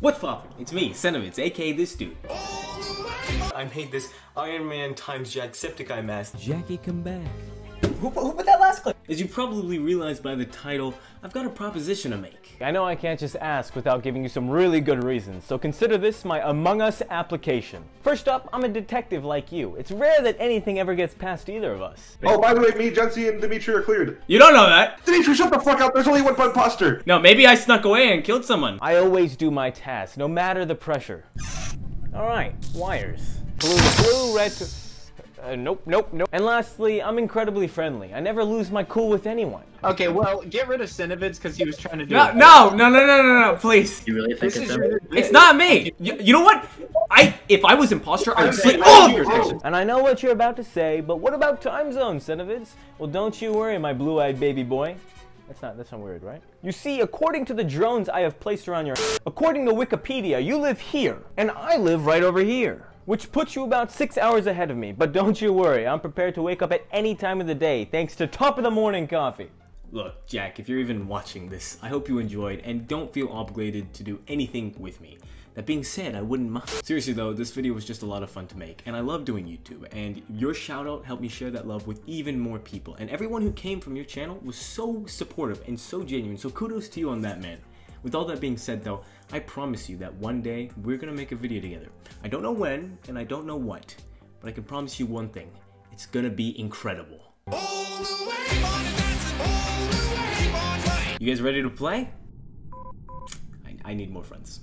What father? It's me, Senevids, aka this dude. I made this Iron Man times Jacksepticeye mask. Jackie, come back. Who, who put that last clip? As you probably realized by the title, I've got a proposition to make. I know I can't just ask without giving you some really good reasons, so consider this my Among Us application. First up, I'm a detective like you. It's rare that anything ever gets past either of us. Oh, by the way, me, Jency, and Dimitri are cleared. You don't know that! Dimitri, shut the fuck up! There's only one imposter! No, maybe I snuck away and killed someone. I always do my task, no matter the pressure. Alright, wires. Blue blue, red to... Uh, nope, nope, nope. And lastly, I'm incredibly friendly. I never lose my cool with anyone. Okay, well, get rid of Senevids because he was trying to do No, it. no, no, no, no, no, no, please. You really think This it's is him? It's not me. You, you know what? I if I was imposter, I would Okay, sleep I all of your your. And I know what you're about to say, but what about time zones, Senevids? Well, don't you worry, my blue-eyed baby boy. That's not, that's not weird, right? You see, according to the drones I have placed around your... According to Wikipedia, you live here, and I live right over here. Which puts you about six hours ahead of me, but don't you worry, I'm prepared to wake up at any time of the day, thanks to top of the morning coffee. Look, Jack, if you're even watching this, I hope you enjoyed and don't feel obligated to do anything with me. That being said, I wouldn't mind. Seriously though, this video was just a lot of fun to make, and I love doing YouTube, and your shout out helped me share that love with even more people, and everyone who came from your channel was so supportive and so genuine, so kudos to you on that, man. With all that being said though, I promise you that one day we're gonna make a video together. I don't know when, and I don't know what, but I can promise you one thing. It's gonna be incredible. You guys ready to play? I, I need more friends.